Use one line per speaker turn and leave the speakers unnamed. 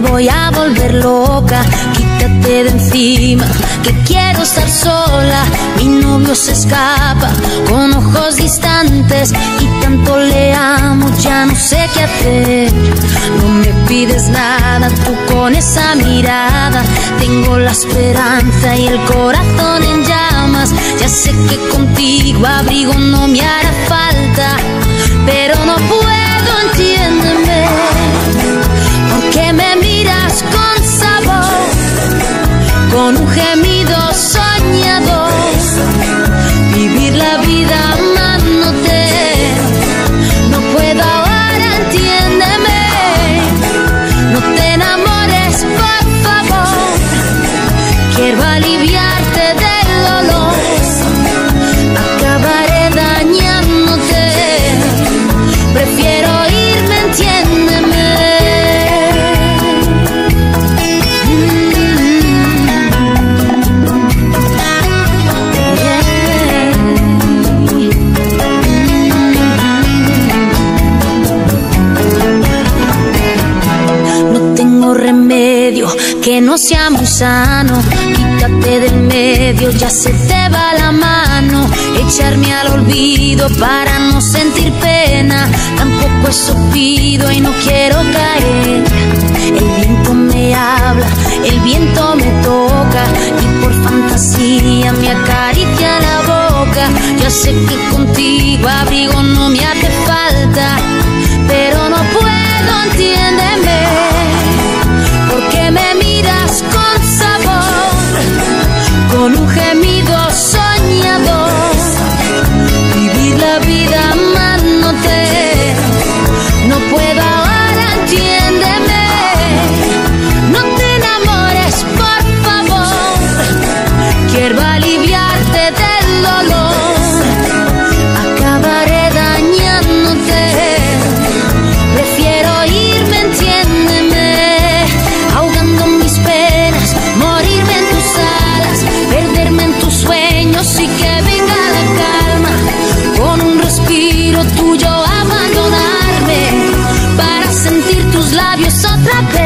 voy a volver loca. Quítate de encima, que quiero estar sola. Mi novio se escapa con ojos distantes y tanto le amo, ya no sé qué hacer. No me pides nada, tú con esa mirada. Tengo la esperanza y el corazón en llamas. Ya sé que contigo abrigo no me hará falta, pero no puedo, entiéndeme. Porque me con un gemido que no sea muy sano. Quítate del medio, ya se te va la mano. Echarme al olvido para no sentir pena. Tampoco eso pido y no quiero caer. El viento me habla, el viento me toca. Y por fantasía me acaricia la boca. Ya sé que contigo abrigo no otra vez.